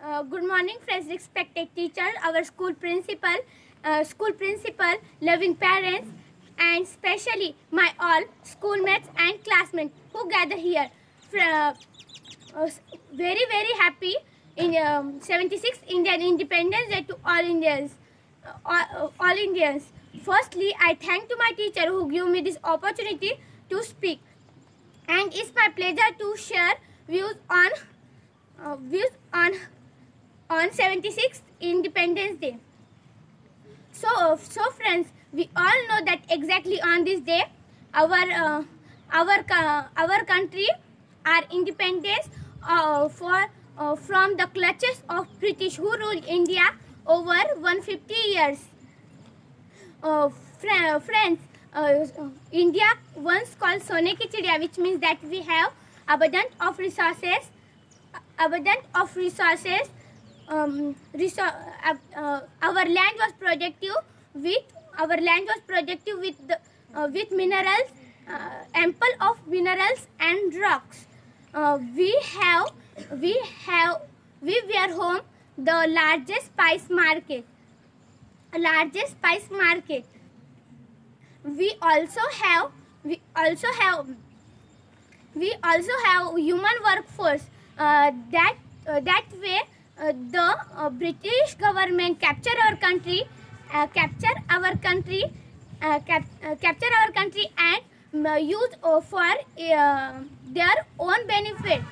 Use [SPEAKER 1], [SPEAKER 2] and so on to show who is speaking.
[SPEAKER 1] Uh, good morning, friends, respected teacher, our school principal, uh, school principal, loving parents, and especially my all schoolmates and classmates who gather here. Uh, uh, very, very happy in um, 76 Indian Independence Day to all Indians. Uh, all, all Indians. Firstly, I thank to my teacher who gave me this opportunity to speak, and it's my pleasure to share views on uh, views on on 76th Independence Day. So, uh, so friends, we all know that exactly on this day, our uh, our co- our country, our independence uh, for uh, from the clutches of British who ruled India over 150 years. Uh, fr- friends, uh, India once called Sone ki which means that we have abundant of resources, abundant of resources. Um, uh, our land was productive with our land was productive with the, uh, with minerals, uh, ample of minerals and rocks. We have we have we were home the largest spice market largest spice market we also have we also have we also have human workforce uh, that uh, that way the uh, british government capture our country uh, capture our country uh, cap- uh, capture our country and uh, use uh, for uh, their own benefit